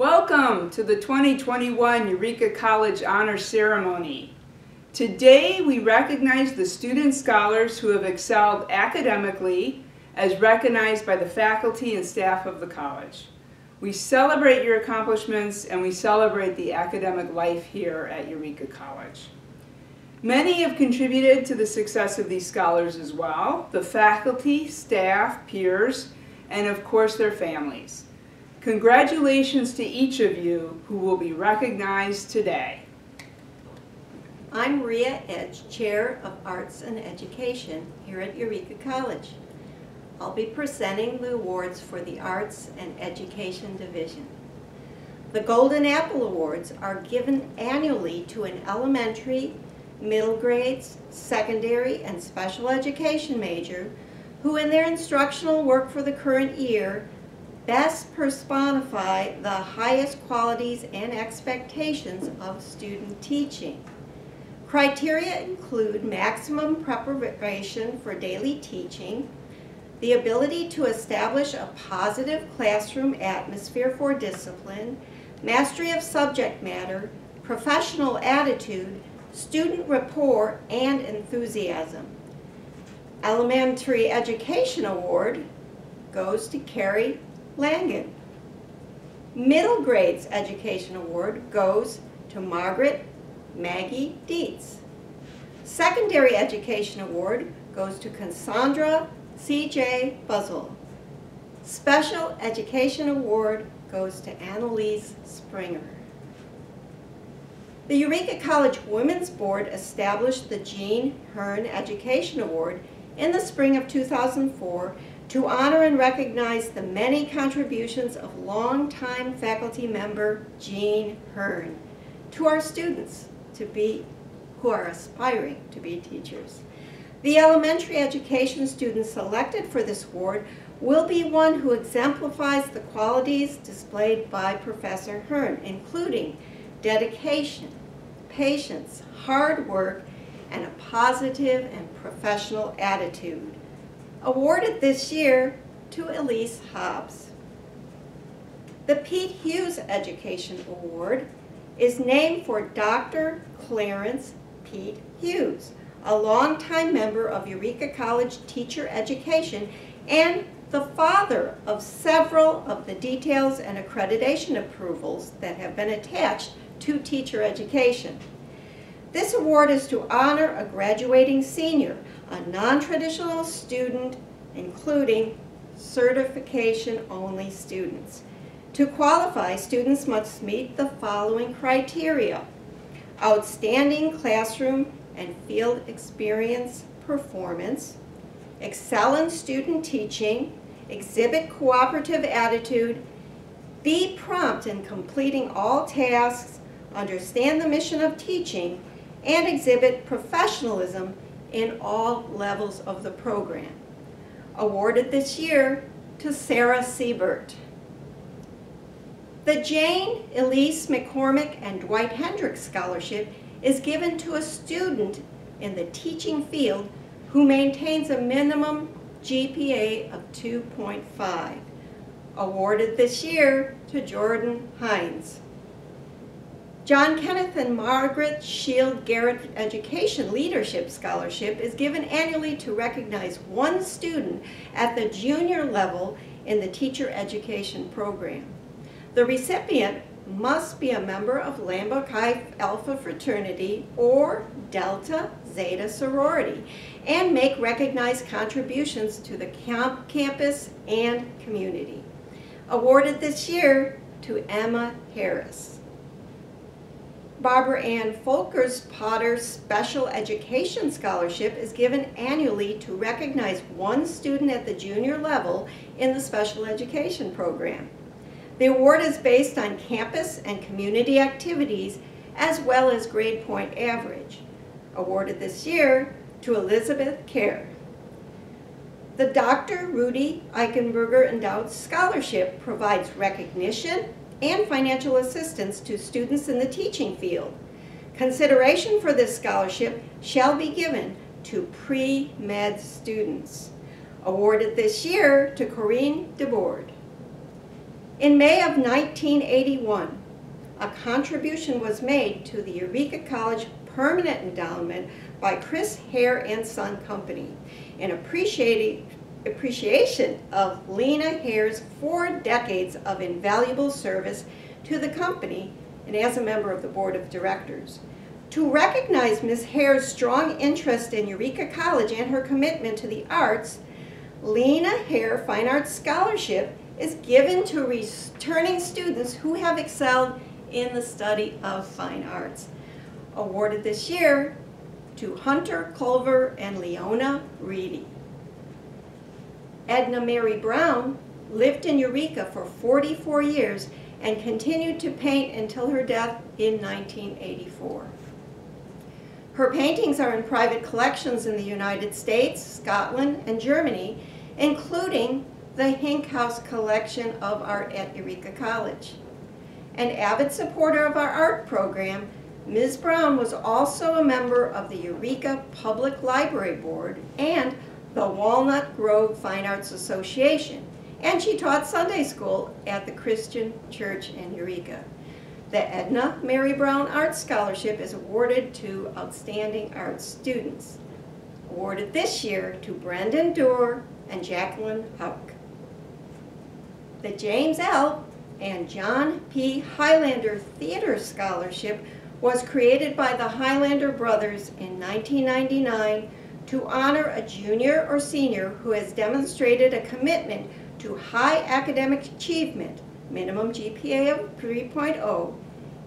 Welcome to the 2021 Eureka College Honor Ceremony. Today we recognize the student scholars who have excelled academically as recognized by the faculty and staff of the college. We celebrate your accomplishments and we celebrate the academic life here at Eureka College. Many have contributed to the success of these scholars as well, the faculty, staff, peers, and of course their families. Congratulations to each of you who will be recognized today. I'm Maria Edge, Chair of Arts and Education here at Eureka College. I'll be presenting the awards for the Arts and Education Division. The Golden Apple Awards are given annually to an elementary, middle grades, secondary, and special education major who in their instructional work for the current year best personify the highest qualities and expectations of student teaching. Criteria include maximum preparation for daily teaching, the ability to establish a positive classroom atmosphere for discipline, mastery of subject matter, professional attitude, student rapport, and enthusiasm. Elementary Education Award goes to Carrie Langen. Middle Grades Education Award goes to Margaret Maggie Dietz. Secondary Education Award goes to Cassandra C.J. Buzzle. Special Education Award goes to Annalise Springer. The Eureka College Women's Board established the Jean Hearn Education Award in the spring of 2004 to honor and recognize the many contributions of longtime faculty member Jean Hearn to our students to be, who are aspiring to be teachers. The elementary education student selected for this award will be one who exemplifies the qualities displayed by Professor Hearn, including dedication, patience, hard work, and a positive and professional attitude. Awarded this year to Elise Hobbs. The Pete Hughes Education Award is named for Dr. Clarence Pete Hughes, a longtime member of Eureka College Teacher Education and the father of several of the details and accreditation approvals that have been attached to teacher education. This award is to honor a graduating senior, a non-traditional student, including certification-only students. To qualify, students must meet the following criteria. Outstanding classroom and field experience performance, excel in student teaching, exhibit cooperative attitude, be prompt in completing all tasks, understand the mission of teaching, and exhibit professionalism in all levels of the program. Awarded this year to Sarah Siebert. The Jane Elise McCormick and Dwight Hendricks Scholarship is given to a student in the teaching field who maintains a minimum GPA of 2.5. Awarded this year to Jordan Hines. John Kenneth and Margaret Shield Garrett Education Leadership Scholarship is given annually to recognize one student at the junior level in the teacher education program. The recipient must be a member of Lambda Chi Alpha fraternity or Delta Zeta sorority and make recognized contributions to the camp campus and community. Awarded this year to Emma Harris. Barbara Ann Folkers Potter Special Education Scholarship is given annually to recognize one student at the junior level in the special education program. The award is based on campus and community activities as well as grade point average. Awarded this year to Elizabeth Kerr. The Dr. Rudy Eichenberger Endowed Scholarship provides recognition and financial assistance to students in the teaching field. Consideration for this scholarship shall be given to pre-med students. Awarded this year to Corinne DeBoard. In May of 1981, a contribution was made to the Eureka College Permanent Endowment by Chris Hare and Son Company in appreciating appreciation of Lena Hare's four decades of invaluable service to the company and as a member of the board of directors. To recognize Ms. Hare's strong interest in Eureka College and her commitment to the arts, Lena Hare Fine Arts Scholarship is given to returning students who have excelled in the study of fine arts. Awarded this year to Hunter Culver and Leona Reedy. Edna Mary Brown lived in Eureka for 44 years and continued to paint until her death in 1984. Her paintings are in private collections in the United States, Scotland, and Germany, including the Hink House collection of art at Eureka College. An avid supporter of our art program, Ms. Brown was also a member of the Eureka Public Library Board and the Walnut Grove Fine Arts Association, and she taught Sunday school at the Christian Church in Eureka. The Edna Mary Brown Art Scholarship is awarded to outstanding art students. Awarded this year to Brendan Doerr and Jacqueline Huck. The James L. and John P. Highlander Theater Scholarship was created by the Highlander brothers in 1999 to honor a junior or senior who has demonstrated a commitment to high academic achievement, minimum GPA of 3.0,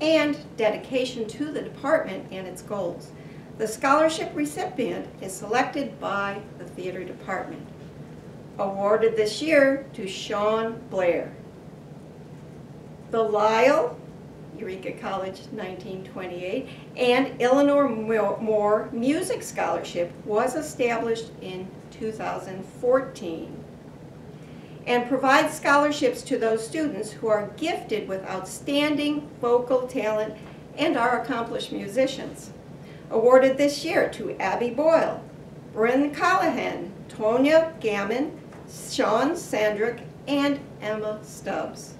and dedication to the department and its goals. The scholarship recipient is selected by the theater department. Awarded this year to Sean Blair. The Lyle Eureka College 1928, and Eleanor Moore Music Scholarship was established in 2014 and provides scholarships to those students who are gifted with outstanding vocal talent and are accomplished musicians. Awarded this year to Abby Boyle, Bryn Callahan, Tonya Gammon, Sean Sandrick, and Emma Stubbs.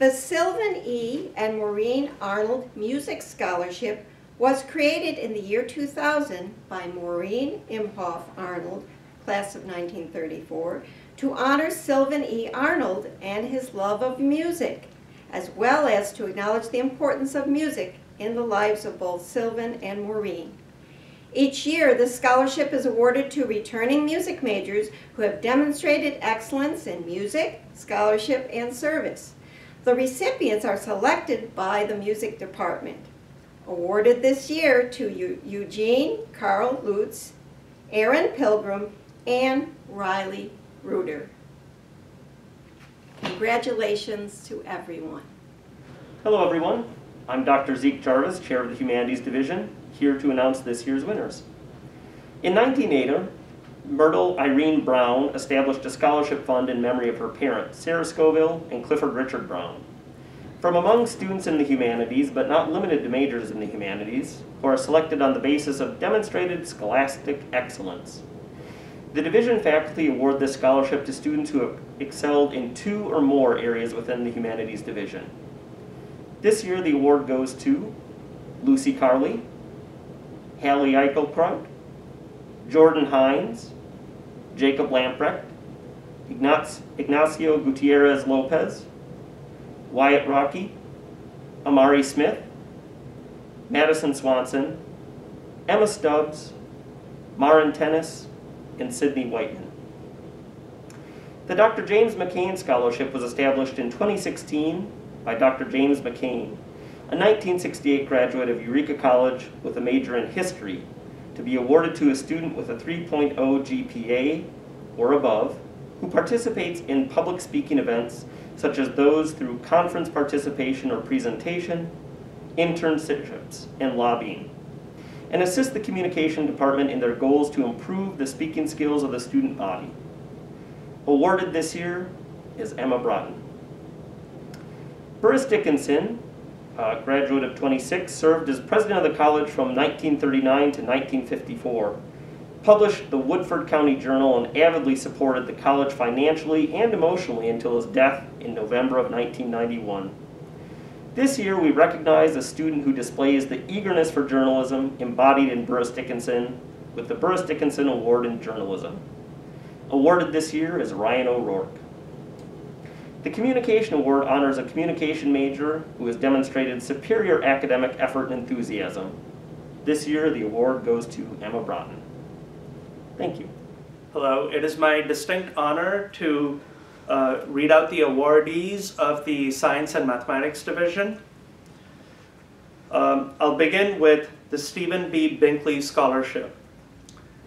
The Sylvan E. and Maureen Arnold Music Scholarship was created in the year 2000 by Maureen Imhoff Arnold, class of 1934, to honor Sylvan E. Arnold and his love of music, as well as to acknowledge the importance of music in the lives of both Sylvan and Maureen. Each year, the scholarship is awarded to returning music majors who have demonstrated excellence in music, scholarship, and service. The recipients are selected by the music department. Awarded this year to Eugene Carl Lutz, Aaron Pilgrim, and Riley Reuter. Congratulations to everyone. Hello everyone. I'm Dr. Zeke Jarvis, Chair of the Humanities Division, here to announce this year's winners. In 1980, Myrtle Irene Brown established a scholarship fund in memory of her parents, Sarah Scoville and Clifford Richard Brown. From among students in the humanities, but not limited to majors in the humanities, who are selected on the basis of demonstrated scholastic excellence. The division faculty award this scholarship to students who have excelled in two or more areas within the humanities division. This year the award goes to Lucy Carley, Hallie Eichelkraut, Jordan Hines, Jacob Lamprecht, Ignacio Gutierrez Lopez, Wyatt Rocky, Amari Smith, Madison Swanson, Emma Stubbs, Marin Tennis, and Sydney Whiteman. The Dr. James McCain Scholarship was established in 2016 by Dr. James McCain, a 1968 graduate of Eureka College with a major in history to be awarded to a student with a 3.0 GPA or above who participates in public speaking events such as those through conference participation or presentation, internships, and lobbying, and assist the communication department in their goals to improve the speaking skills of the student body. Awarded this year is Emma Broughton. Burris Dickinson uh, graduate of 26, served as president of the college from 1939 to 1954. published the Woodford County Journal, and avidly supported the college financially and emotionally until his death in November of 1991. This year, we recognize a student who displays the eagerness for journalism embodied in Burris Dickinson with the Burris Dickinson Award in Journalism. Awarded this year is Ryan O'Rourke. The Communication Award honors a communication major who has demonstrated superior academic effort and enthusiasm. This year, the award goes to Emma Broughton. Thank you. Hello, it is my distinct honor to uh, read out the awardees of the Science and Mathematics Division. Um, I'll begin with the Stephen B. Binkley Scholarship.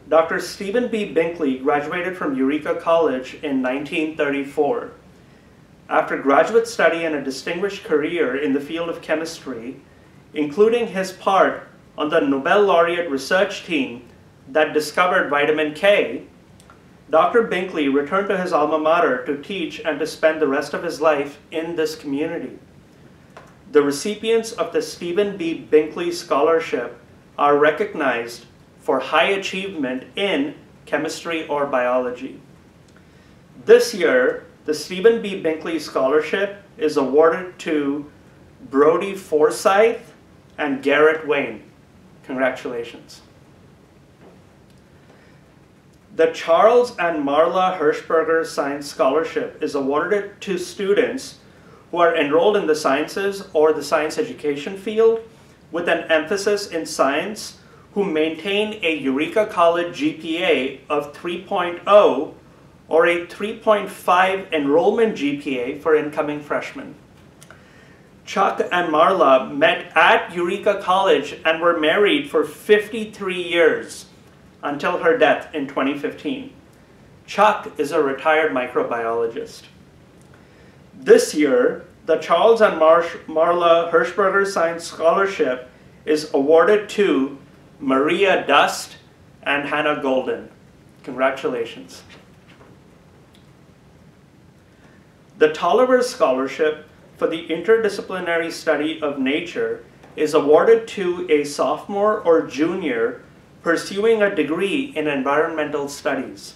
Dr. Stephen B. Binkley graduated from Eureka College in 1934. After graduate study and a distinguished career in the field of chemistry, including his part on the Nobel laureate research team that discovered vitamin K, Dr. Binkley returned to his alma mater to teach and to spend the rest of his life in this community. The recipients of the Stephen B. Binkley Scholarship are recognized for high achievement in chemistry or biology. This year, the Stephen B. Binkley Scholarship is awarded to Brody Forsyth and Garrett Wayne. Congratulations. The Charles and Marla Hirschberger Science Scholarship is awarded to students who are enrolled in the sciences or the science education field with an emphasis in science who maintain a Eureka College GPA of 3.0 or a 3.5 enrollment GPA for incoming freshmen. Chuck and Marla met at Eureka College and were married for 53 years until her death in 2015. Chuck is a retired microbiologist. This year, the Charles and Marla Hirschberger Science Scholarship is awarded to Maria Dust and Hannah Golden. Congratulations. The Tolliver Scholarship for the Interdisciplinary Study of Nature is awarded to a sophomore or junior pursuing a degree in environmental studies.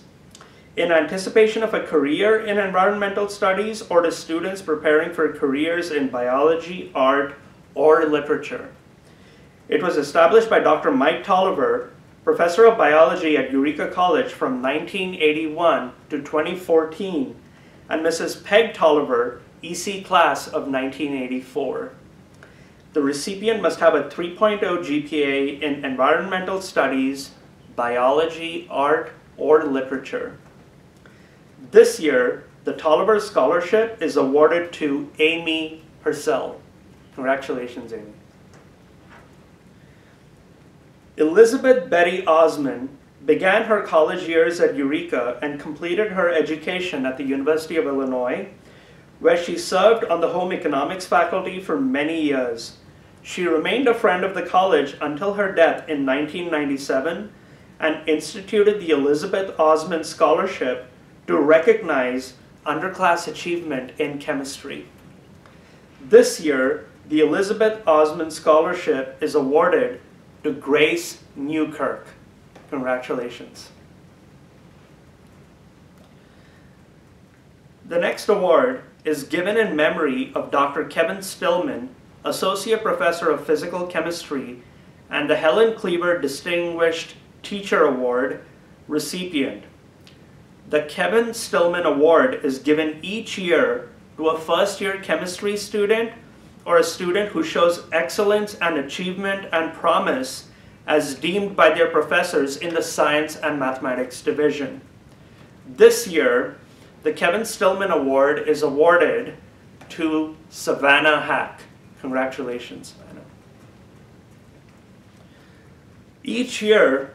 In anticipation of a career in environmental studies or to students preparing for careers in biology, art, or literature. It was established by Dr. Mike Tolliver, professor of biology at Eureka College from 1981 to 2014 and Mrs. Peg Tolliver, EC class of 1984. The recipient must have a 3.0 GPA in environmental studies, biology, art, or literature. This year, the Tolliver Scholarship is awarded to Amy Purcell. Congratulations, Amy. Elizabeth Betty Osman began her college years at Eureka and completed her education at the University of Illinois, where she served on the home economics faculty for many years. She remained a friend of the college until her death in 1997 and instituted the Elizabeth Osman Scholarship to recognize underclass achievement in chemistry. This year, the Elizabeth Osman Scholarship is awarded to Grace Newkirk. Congratulations. The next award is given in memory of Dr. Kevin Stillman, Associate Professor of Physical Chemistry and the Helen Cleaver Distinguished Teacher Award recipient. The Kevin Stillman Award is given each year to a first year chemistry student or a student who shows excellence and achievement and promise as deemed by their professors in the Science and Mathematics Division. This year, the Kevin Stillman Award is awarded to Savannah Hack. Congratulations, Savannah. Each year,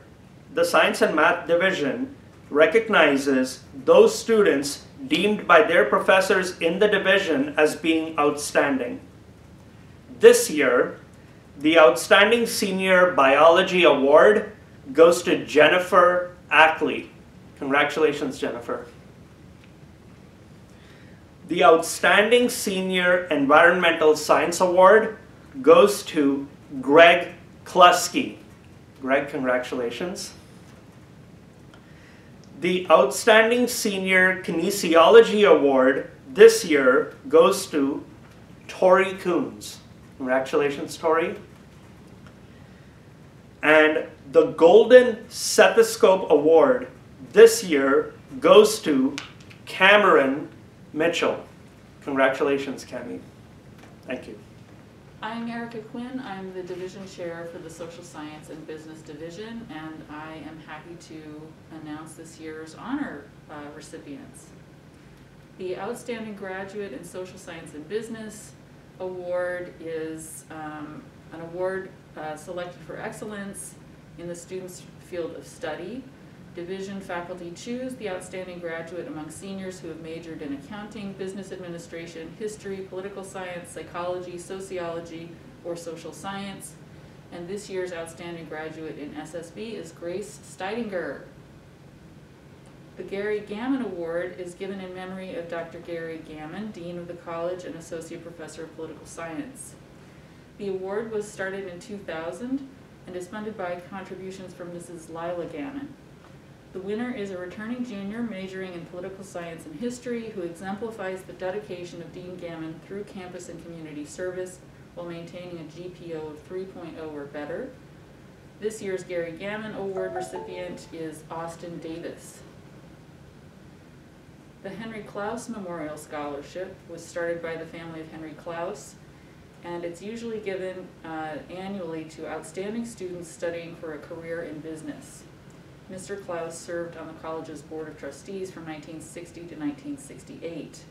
the Science and Math Division recognizes those students deemed by their professors in the division as being outstanding. This year, the Outstanding Senior Biology Award goes to Jennifer Ackley. Congratulations, Jennifer. The Outstanding Senior Environmental Science Award goes to Greg Klusky. Greg, congratulations. The Outstanding Senior Kinesiology Award this year goes to Tori Coons. Congratulations, Tori. And the Golden Stethoscope Award this year goes to Cameron Mitchell. Congratulations, Cami. Thank you. I'm Erica Quinn. I'm the division chair for the Social Science and Business Division, and I am happy to announce this year's honor uh, recipients. The Outstanding Graduate in Social Science and Business Award is um, an award uh, selected for excellence in the student's field of study. Division faculty choose the outstanding graduate among seniors who have majored in accounting, business administration, history, political science, psychology, sociology, or social science. And this year's outstanding graduate in SSB is Grace Steidinger. The Gary Gammon Award is given in memory of Dr. Gary Gammon, Dean of the College and Associate Professor of Political Science. The award was started in 2000 and is funded by contributions from Mrs. Lila Gammon. The winner is a returning junior majoring in political science and history who exemplifies the dedication of Dean Gammon through campus and community service while maintaining a GPA of 3.0 or better. This year's Gary Gammon Award recipient is Austin Davis. The Henry Klaus Memorial Scholarship was started by the family of Henry Klaus, and it's usually given uh, annually to outstanding students studying for a career in business. Mr. Klaus served on the college's board of trustees from 1960 to 1968.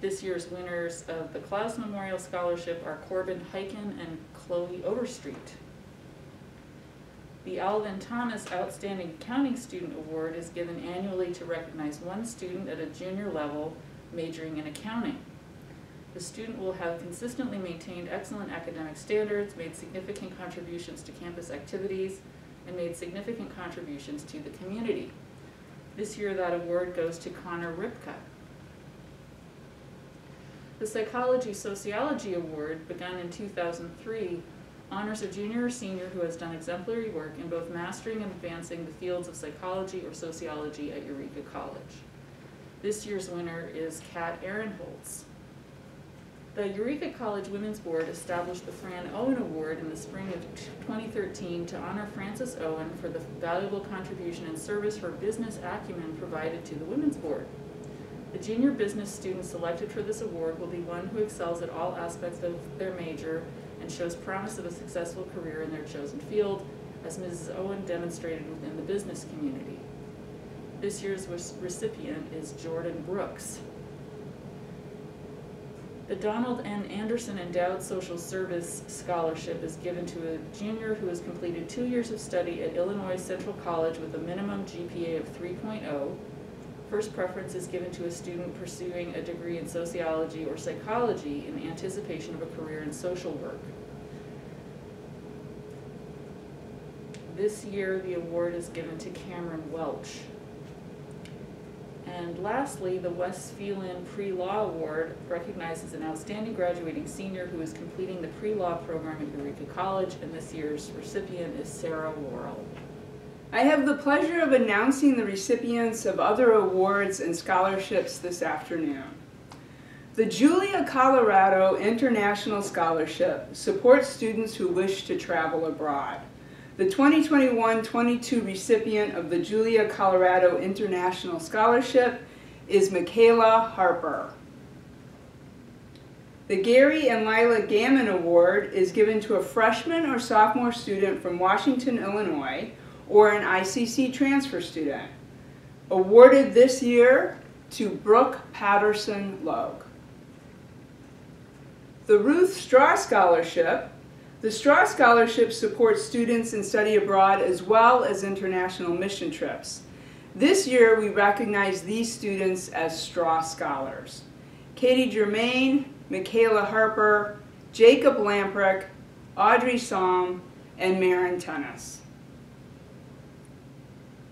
This year's winners of the Klaus Memorial Scholarship are Corbin Hyken and Chloe Overstreet. The Alvin Thomas Outstanding Accounting Student Award is given annually to recognize one student at a junior level majoring in accounting. The student will have consistently maintained excellent academic standards, made significant contributions to campus activities, and made significant contributions to the community. This year that award goes to Connor Ripka. The Psychology Sociology Award, begun in 2003, honors a junior or senior who has done exemplary work in both mastering and advancing the fields of psychology or sociology at Eureka College. This year's winner is Kat Ehrenholz. The Eureka College Women's Board established the Fran Owen Award in the spring of 2013 to honor Frances Owen for the valuable contribution and service her business acumen provided to the Women's Board. The junior business student selected for this award will be one who excels at all aspects of their major and shows promise of a successful career in their chosen field, as Mrs. Owen demonstrated within the business community. This year's recipient is Jordan Brooks. The Donald N. Anderson Endowed Social Service Scholarship is given to a junior who has completed two years of study at Illinois Central College with a minimum GPA of 3.0. First preference is given to a student pursuing a degree in sociology or psychology in anticipation of a career in social work. This year, the award is given to Cameron Welch. And lastly, the Wes Phelan Pre-Law Award recognizes an outstanding graduating senior who is completing the pre-law program at Eureka College, and this year's recipient is Sarah Worrell. I have the pleasure of announcing the recipients of other awards and scholarships this afternoon. The Julia Colorado International Scholarship supports students who wish to travel abroad. The 2021-22 recipient of the Julia Colorado International Scholarship is Michaela Harper. The Gary and Lila Gammon Award is given to a freshman or sophomore student from Washington, Illinois, or an ICC transfer student. Awarded this year to Brooke Patterson Logue. The Ruth Straw Scholarship the Straw Scholarship supports students in study abroad as well as international mission trips. This year we recognize these students as Straw Scholars. Katie Germain, Michaela Harper, Jacob Lamprecht, Audrey Somm, and Marin Tennis.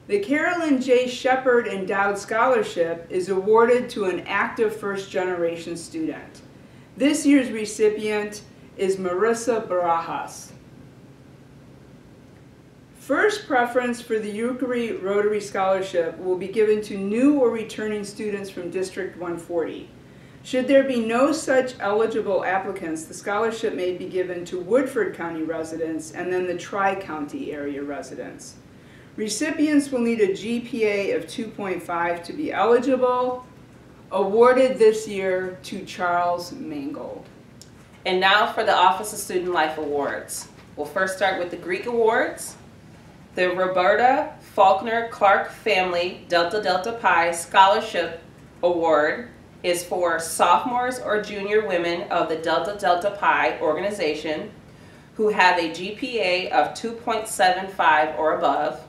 The Carolyn J. Shepard Endowed Scholarship is awarded to an active first-generation student. This year's recipient is Marissa Barajas. First preference for the Eureka Rotary Scholarship will be given to new or returning students from District 140. Should there be no such eligible applicants, the scholarship may be given to Woodford County residents and then the Tri-County area residents. Recipients will need a GPA of 2.5 to be eligible. Awarded this year to Charles Mangold. And now for the Office of Student Life Awards. We'll first start with the Greek Awards. The Roberta Faulkner Clark Family Delta Delta Pi Scholarship Award is for sophomores or junior women of the Delta Delta Pi organization who have a GPA of 2.75 or above.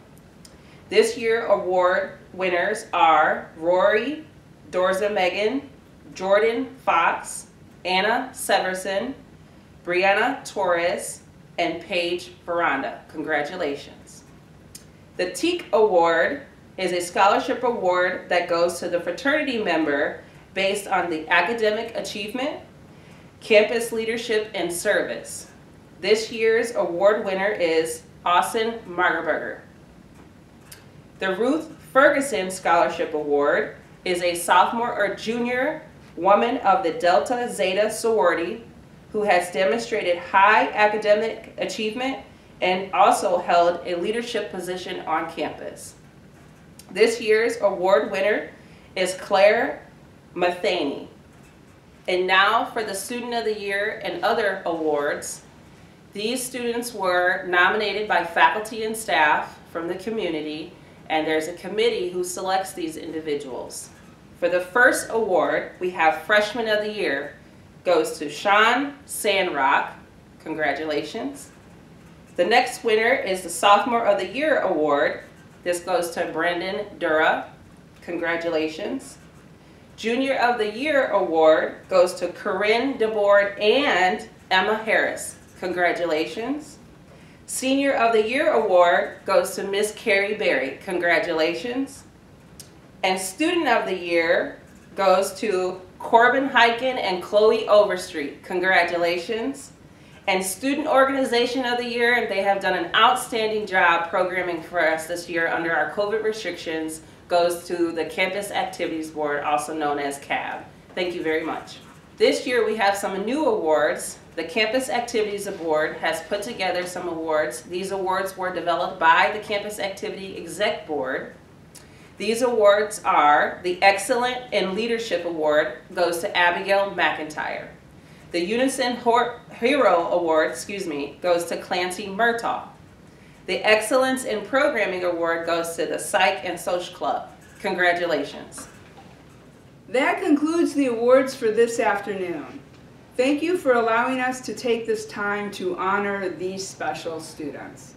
This year award winners are Rory Dorza Megan, Jordan Fox, Anna Severson, Brianna Torres, and Paige Veranda. Congratulations. The Teak Award is a scholarship award that goes to the fraternity member based on the academic achievement, campus leadership, and service. This year's award winner is Austin Margerberger. The Ruth Ferguson Scholarship Award is a sophomore or junior woman of the Delta Zeta sorority who has demonstrated high academic achievement and also held a leadership position on campus. This year's award winner is Claire Matheny. And now for the Student of the Year and other awards. These students were nominated by faculty and staff from the community, and there's a committee who selects these individuals. For the first award, we have Freshman of the Year, goes to Sean Sandrock. Congratulations. The next winner is the Sophomore of the Year Award. This goes to Brandon Dura. Congratulations. Junior of the Year Award goes to Corinne DeBoard and Emma Harris. Congratulations. Senior of the Year Award goes to Miss Carrie Berry. Congratulations. And Student of the Year goes to Corbin Hyken and Chloe Overstreet. Congratulations. And Student Organization of the Year, and they have done an outstanding job programming for us this year under our COVID restrictions, goes to the Campus Activities Board, also known as CAB. Thank you very much. This year we have some new awards. The Campus Activities Board has put together some awards. These awards were developed by the Campus Activity Exec Board. These awards are the Excellent in Leadership Award goes to Abigail McIntyre. The Unison Hero Award, excuse me, goes to Clancy Murtaugh. The Excellence in Programming Award goes to the Psych and Social Club. Congratulations. That concludes the awards for this afternoon. Thank you for allowing us to take this time to honor these special students.